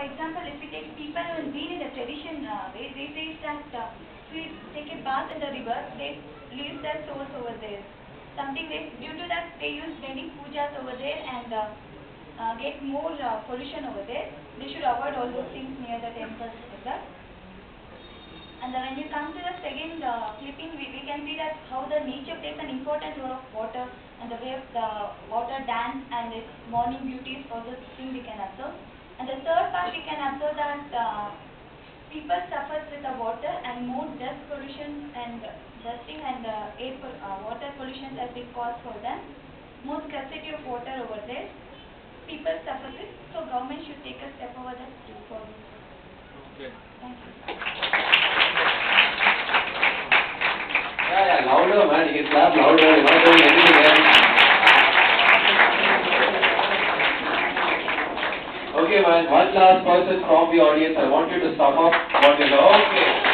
For example, if we take people who have been in the tradition uh, way, they say that uh, if we take a bath in the river, they leave their souls over there. Something they, due to that, they use many pujas over there and uh, uh, get more uh, pollution over there. They should avoid all those things near the temples like. And then when you come to the second uh, clipping, we, we can see that how the nature takes an important role of water and the way of the water dance and its morning beauties, all those things we can observe. And the third part, we can observe that uh, people suffers with the water and more dust pollution and dusting and uh, air pol- uh, water pollution has been caused for them. More scarcity of water over there. People suffer with, so government should take a step over that to for this. Okay. Thank you. Yeah, yeah, louder, man. You can clap louder. You're not Okay, man. One last person from the audience. I want you to sum up what you know. Okay.